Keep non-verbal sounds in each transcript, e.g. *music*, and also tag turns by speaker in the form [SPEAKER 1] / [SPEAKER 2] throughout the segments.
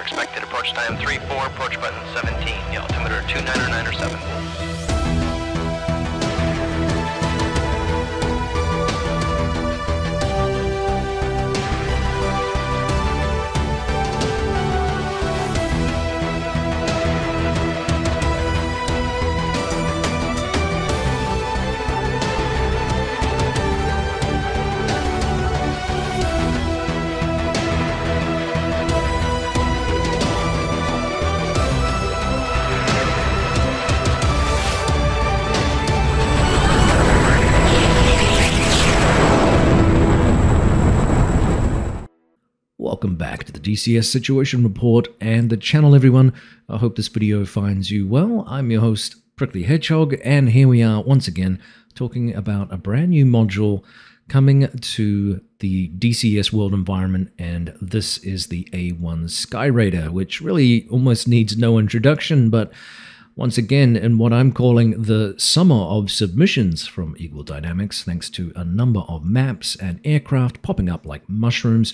[SPEAKER 1] Expected approach time 3-4, approach button 17, the altimeter 2997.
[SPEAKER 2] DCS Situation Report and the channel, everyone. I hope this video finds you well. I'm your host, Prickly Hedgehog, and here we are once again talking about a brand new module coming to the DCS world environment, and this is the A1 Skyraider, which really almost needs no introduction, but once again in what I'm calling the summer of submissions from Eagle Dynamics, thanks to a number of maps and aircraft popping up like mushrooms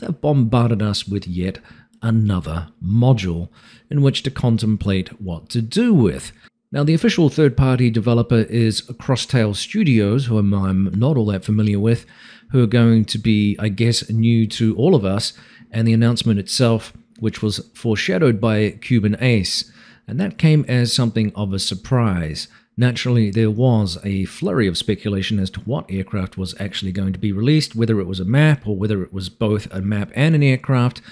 [SPEAKER 2] they've bombarded us with yet another module in which to contemplate what to do with. Now, the official third party developer is Crosstail Studios, who I'm not all that familiar with, who are going to be, I guess, new to all of us, and the announcement itself, which was foreshadowed by Cubanace. And that came as something of a surprise. Naturally, there was a flurry of speculation as to what aircraft was actually going to be released, whether it was a map or whether it was both a map and an aircraft.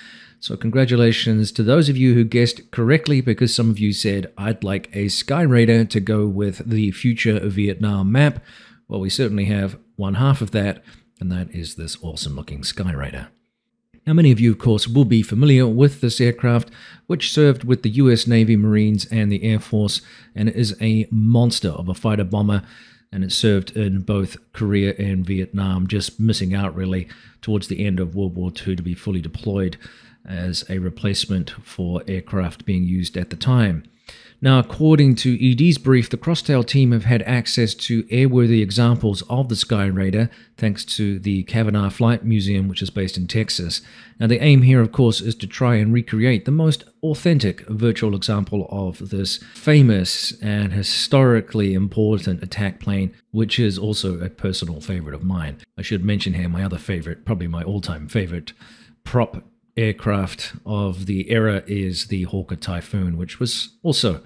[SPEAKER 2] So, congratulations to those of you who guessed correctly, because some of you said, I'd like a Skyraider to go with the future Vietnam map. Well, we certainly have one half of that, and that is this awesome looking Skyraider. Now, many of you, of course, will be familiar with this aircraft, which served with the US Navy, Marines, and the Air Force, and it is a monster of a fighter bomber. And it served in both Korea and Vietnam, just missing out really towards the end of World War II to be fully deployed as a replacement for aircraft being used at the time. Now, according to ED's brief, the Crosstail team have had access to airworthy examples of the Skyraider thanks to the Cavanaugh Flight Museum, which is based in Texas. Now, the aim here, of course, is to try and recreate the most authentic virtual example of this famous and historically important attack plane, which is also a personal favorite of mine. I should mention here my other favorite, probably my all time favorite prop aircraft of the era is the Hawker Typhoon, which was also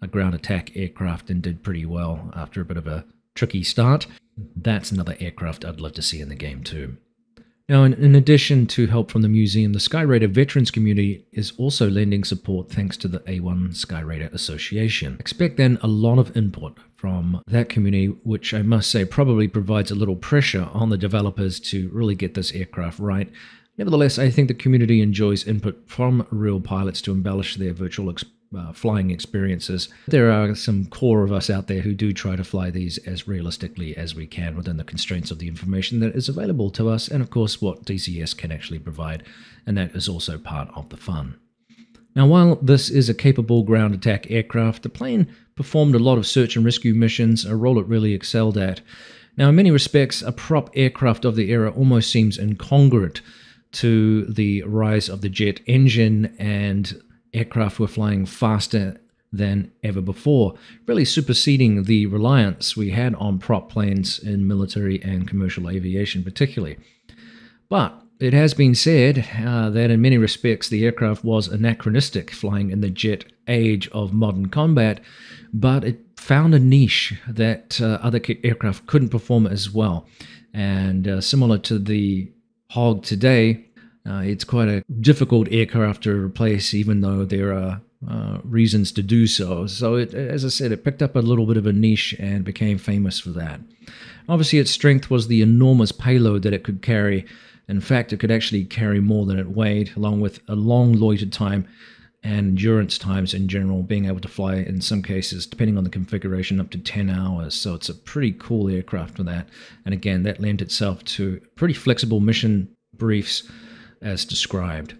[SPEAKER 2] a ground attack aircraft and did pretty well after a bit of a tricky start. That's another aircraft I'd love to see in the game too. Now, in, addition to help from the museum, the Skyraider veterans community is also lending support thanks to the A1 Skyraider Association. Expect then a lot of input from that community, which I must say probably provides a little pressure on the developers to really get this aircraft right Nevertheless, I think the community enjoys input from real pilots to embellish their virtual ex- uh, flying experiences. There are some core of us out there who do try to fly these as realistically as we can within the constraints of the information that is available to us, and of course, what DCS can actually provide, and that is also part of the fun. Now, while this is a capable ground attack aircraft, the plane performed a lot of search and rescue missions, a role it really excelled at. Now, in many respects, a prop aircraft of the era almost seems incongruent to the rise of the jet engine and aircraft were flying faster than ever before, really superseding the reliance we had on prop planes in military and commercial aviation, particularly. But it has been said uh, that in many respects the aircraft was anachronistic, flying in the jet age of modern combat, but it found a niche that uh, other aircraft couldn't perform as well. And uh, similar to the Hog today, uh, it's quite a difficult aircraft to replace, even though there are uh, reasons to do so. So, it, as I said, it picked up a little bit of a niche and became famous for that. Obviously, its strength was the enormous payload that it could carry. In fact, it could actually carry more than it weighed, along with a long loiter time and endurance times in general, being able to fly in some cases, depending on the configuration, up to 10 hours. So it's a pretty cool aircraft for that. And again, that lent itself to pretty flexible mission briefs as described.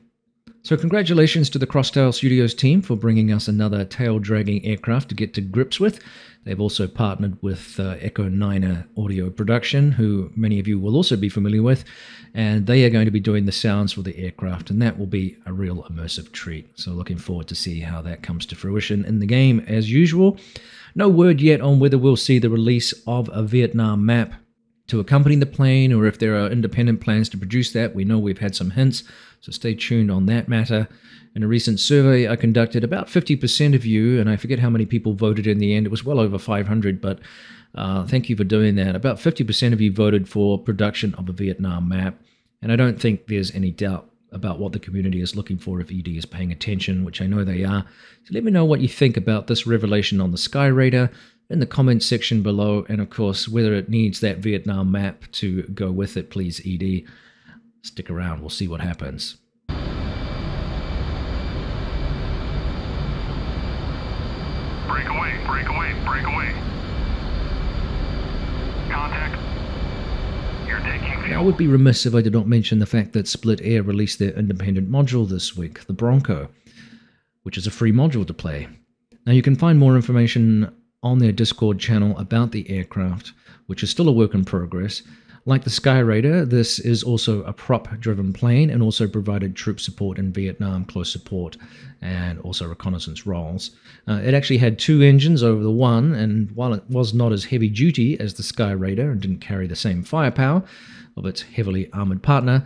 [SPEAKER 2] So, congratulations to the Crosstail Studios team for bringing us another tail dragging aircraft to get to grips with. They've also partnered with uh, Echo Niner Audio Production, who many of you will also be familiar with, and they are going to be doing the sounds for the aircraft, and that will be a real immersive treat. So, looking forward to see how that comes to fruition in the game as usual. No word yet on whether we'll see the release of a Vietnam map to accompany the plane or if there are independent plans to produce that. We know we've had some hints, so stay tuned on that matter. In a recent survey I conducted, about 50% of you, and I forget how many people voted in the end, it was well over 500, but uh, thank you for doing that. About 50% of you voted for production of a Vietnam map, and I don't think there's any doubt about what the community is looking for if ED is paying attention, which I know they are. So let me know what you think about this revelation on the Sky Raider in the comments section below, and of course, whether it needs that Vietnam map to go with it, please, ED. Stick around, we'll see what happens.
[SPEAKER 3] Break away, break away, break away. Contact. You're taking
[SPEAKER 2] I would be remiss if I did not mention the fact that Split Air released their independent module this week, the Bronco, which is a free module to play. Now, you can find more information on their Discord channel about the aircraft, which is still a work in progress. Like the Skyraider, this is also a prop driven plane and also provided troop support in Vietnam, close support, and also reconnaissance roles. Uh, it actually had two engines over the one, and while it was not as heavy duty as the Skyraider and didn't carry the same firepower of its heavily armored partner,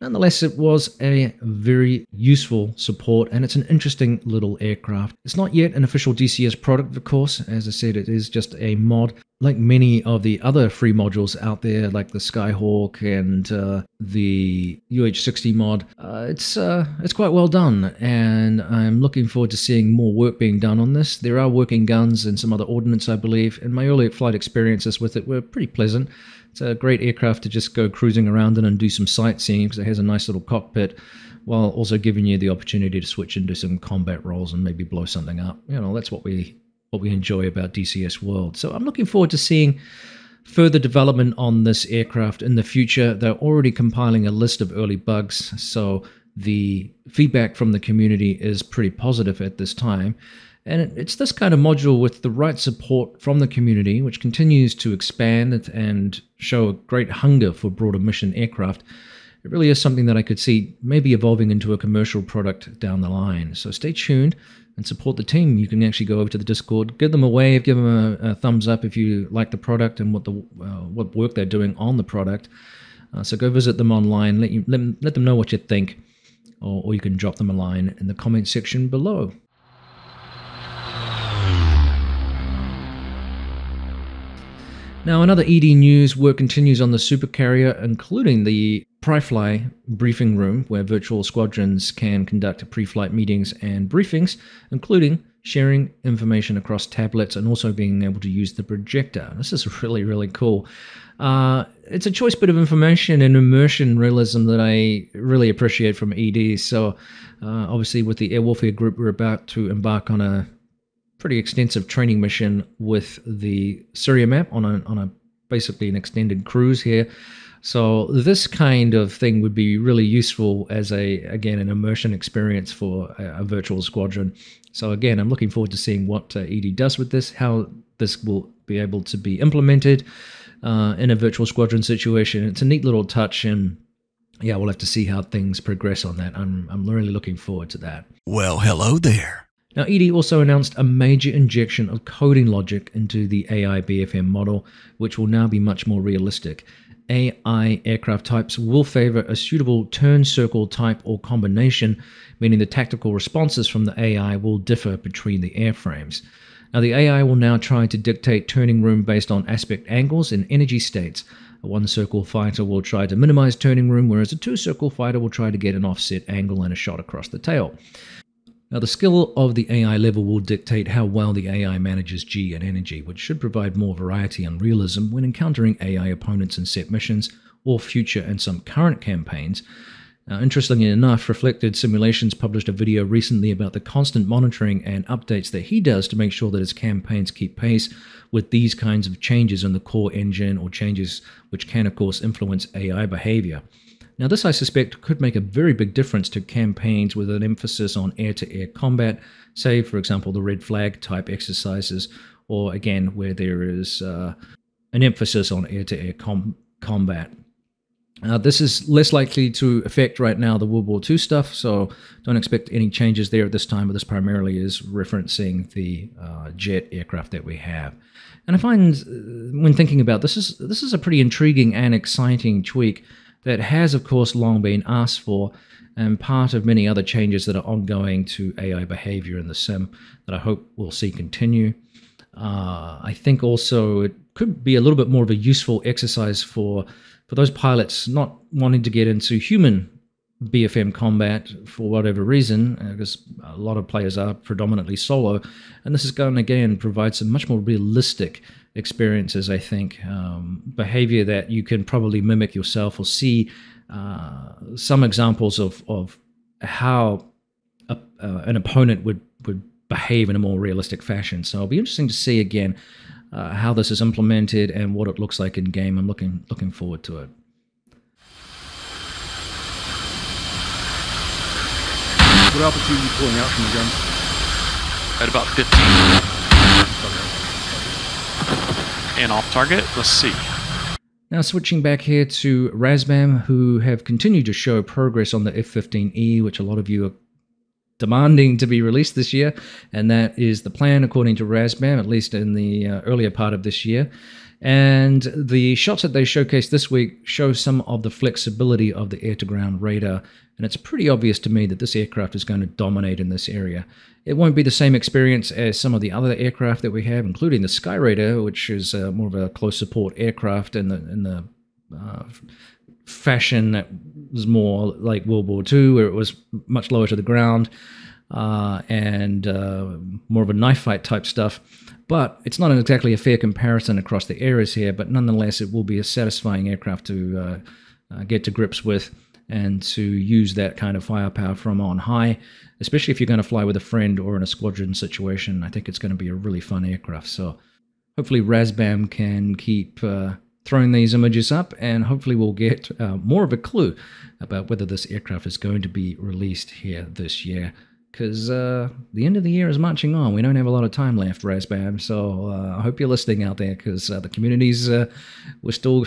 [SPEAKER 2] Nonetheless, it was a very useful support and it's an interesting little aircraft. It's not yet an official DCS product, of course. As I said, it is just a mod. Like many of the other free modules out there, like the Skyhawk and uh, the UH-60 mod, uh, it's uh, it's quite well done, and I'm looking forward to seeing more work being done on this. There are working guns and some other ordnance, I believe, and my early flight experiences with it were pretty pleasant. It's a great aircraft to just go cruising around in and do some sightseeing because it has a nice little cockpit while also giving you the opportunity to switch into some combat roles and maybe blow something up. You know, that's what we what we enjoy about DCS World. So I'm looking forward to seeing further development on this aircraft in the future. They're already compiling a list of early bugs, so the feedback from the community is pretty positive at this time. And it's this kind of module with the right support from the community, which continues to expand and show a great hunger for broader mission aircraft. It really is something that I could see maybe evolving into a commercial product down the line. So stay tuned and support the team. You can actually go over to the Discord, give them a wave, give them a, a thumbs up if you like the product and what the uh, what work they're doing on the product. Uh, so go visit them online. Let you let, let them know what you think, or, or you can drop them a line in the comment section below. Now, another ED news work continues on the supercarrier, including the Prefly briefing room, where virtual squadrons can conduct pre flight meetings and briefings, including sharing information across tablets and also being able to use the projector. This is *laughs* really, really cool. Uh, it's a choice bit of information and immersion realism that I really appreciate from ED. So, uh, obviously, with the Air Warfare Group, we're about to embark on a pretty extensive training mission with the Syria map on a on a basically an extended cruise here. So this kind of thing would be really useful as a again an immersion experience for a, a virtual squadron. So again, I'm looking forward to seeing what uh, ED does with this, how this will be able to be implemented uh, in a virtual squadron situation. It's a neat little touch and. Yeah, we'll have to see how things progress on that. I'm I'm really looking forward to that.
[SPEAKER 4] Well, hello there.
[SPEAKER 2] Now, ED also announced a major injection of coding logic into the AI BFM model, which will now be much more realistic. AI aircraft types will favor a suitable turn circle type or combination, meaning the tactical responses from the AI will differ between the airframes. Now, the AI will now try to dictate turning room based on aspect angles and energy states. A one circle fighter will try to minimize turning room, whereas a two circle fighter will try to get an offset angle and a shot across the tail. Now, the skill of the AI level will dictate how well the AI manages G and energy, which should provide more variety and realism when encountering AI opponents in set missions or future and some current campaigns. Now, interestingly enough, Reflected Simulations published a video recently about the constant monitoring and updates that he does to make sure that his campaigns keep pace with these kinds of changes in the core engine or changes which can, of course, influence AI behavior. Now, this I suspect could make a very big difference to campaigns with an emphasis on air to air combat, say, for example, the red flag type exercises, or again, where there is uh, an emphasis on air to air combat. Uh, this is less likely to affect right now the World War II stuff, so don't expect any changes there at this time, but this primarily is referencing the uh, jet aircraft that we have. And I find uh, when thinking about this is this is a pretty intriguing and exciting tweak that has, of course, long been asked for, and part of many other changes that are ongoing to AI behavior in the sim that I hope we'll see continue. Uh, I think also it could be a little bit more of a useful exercise for for those pilots not wanting to get into human BFM combat for whatever reason, because uh, a lot of players are predominantly solo, and this is going to again provide some much more realistic experiences. I think um, behavior that you can probably mimic yourself or see uh, some examples of of how a, uh, an opponent would would behave in a more realistic fashion. So it'll be interesting to see again uh, how this is implemented and what it looks like in game. I'm looking looking forward to it.
[SPEAKER 4] What altitude are you pulling out from the gun?
[SPEAKER 5] At about 15. And off target, let's see.
[SPEAKER 2] Now switching back here to Razbam, who have continued to show progress on the F-15E, which a lot of you are demanding to be released this year, and that is the plan according to Razbam, at least in the uh, earlier part of this year. And the shots that they showcased this week show some of the flexibility of the air to ground radar. And it's pretty obvious to me that this aircraft is going to dominate in this area. It won't be the same experience as some of the other aircraft that we have, including the Skyraider, which is uh, more of a close support aircraft in the in the uh, fashion that was more like World War II, where it was much lower to the ground uh, and uh, more of a knife fight type stuff. But it's not exactly a fair comparison across the areas here, but nonetheless, it will be a satisfying aircraft to uh, uh get to grips with and to use that kind of firepower from on high, especially if you're going to fly with a friend or in a squadron situation. I think it's going to be a really fun aircraft. So hopefully, Razbam can keep uh, throwing these images up, and hopefully we'll get uh, more of a clue about whether this aircraft is going to be released here this year. Because uh, the end of the year is marching on. We don't have a lot of time left, Razbam. So uh, I hope you're listening out there because uh, the communities, uh, we're still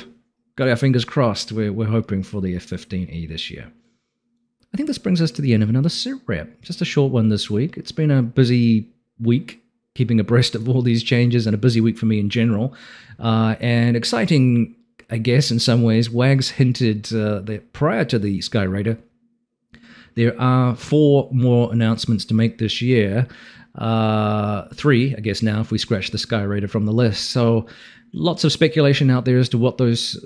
[SPEAKER 2] got our fingers crossed. We're, we're hoping for the F 15E this year. I think this brings us to the end of another sit rep. Just a short one this week. It's been a busy week keeping abreast of all these changes and a busy week for me in general. Uh, and exciting, I guess, in some ways. Wags hinted uh, that prior to the Sky Skyraider, there are four more announcements to make this year. Uh, three, I guess, now if we scratch the Skyraider from the list. So lots of speculation out there as to what those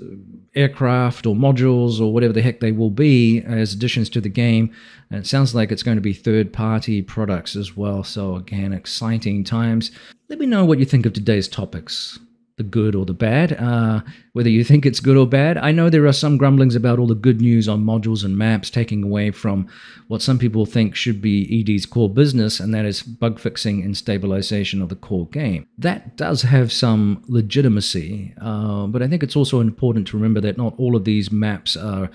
[SPEAKER 2] aircraft or modules or whatever the heck they will be as additions to the game. And it sounds like it's going to be third party products as well. So, again, exciting times. Let me know what you think of today's topics the good or the bad, uh, whether you think it's good or bad. I know there are some grumblings about all the good news on modules and maps taking away from what some people think should be ED's core business, and that is bug fixing and stabilization of the core game. That does have some legitimacy, uh, but I think it's also important to remember that not all of these maps are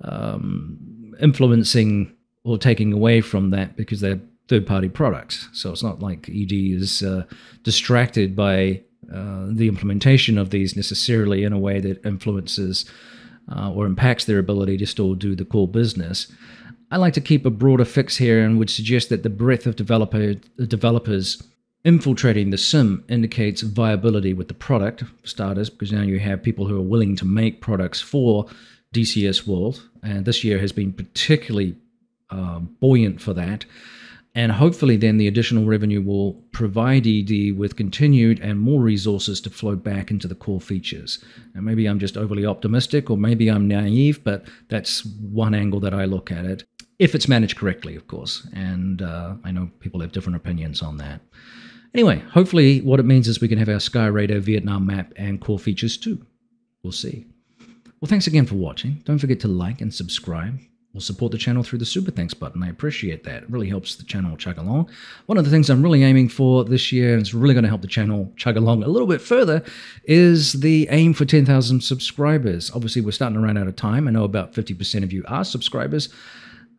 [SPEAKER 2] um, influencing or taking away from that because they're third party products. So it's not like ED is uh, distracted by uh, the implementation of these necessarily in a way that influences uh, or impacts their ability to still do the core business. I like to keep a broader fix here and would suggest that the breadth of developer, developers infiltrating the sim indicates viability with the product, for starters, because now you have people who are willing to make products for DCS World, and this year has been particularly uh, buoyant for that. And hopefully, then the additional revenue will provide ED with continued and more resources to flow back into the core features. And maybe I'm just overly optimistic, or maybe I'm naive, but that's one angle that I look at it. If it's managed correctly, of course. And uh, I know people have different opinions on that. Anyway, hopefully, what it means is we can have our Skyraider Vietnam map and core features too. We'll see. Well, thanks again for watching. Don't forget to like and subscribe. Or support the channel through the super thanks button. I appreciate that. It really helps the channel chug along. One of the things I'm really aiming for this year, and it's really going to help the channel chug along a little bit further, is the aim for 10,000 subscribers. Obviously, we're starting to run out of time. I know about 50% of you are subscribers.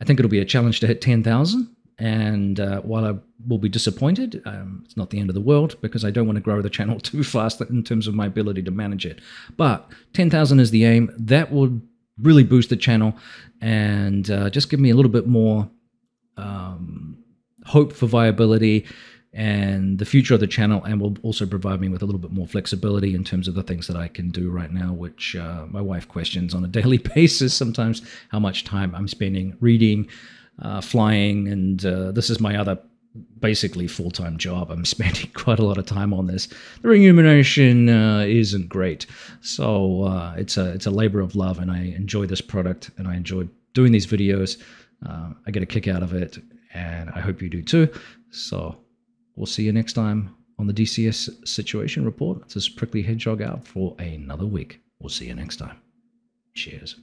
[SPEAKER 2] I think it'll be a challenge to hit 10,000. And uh, while I will be disappointed, um, it's not the end of the world because I don't want to grow the channel *laughs* too fast in terms of my ability to manage it. But 10,000 is the aim. That will really boost the channel and uh, just give me a little bit more um, hope for viability and the future of the channel and will also provide me with a little bit more flexibility in terms of the things that I can do right now which uh, my wife questions on a *laughs* daily basis sometimes how much time I'm spending reading uh, flying and uh, this is my other basically full-time job. I'm *laughs* spending quite a lot of time on this. The remuneration uh, isn't great. So uh, it's a it's a labor of love and i enjoy this product and i enjoy doing these videos. Uh, i get a kick out of it and i hope you do too. So we'll see you next time on the dcs situation report. This is prickly hedgehog out for another week. We'll see you next time. Cheers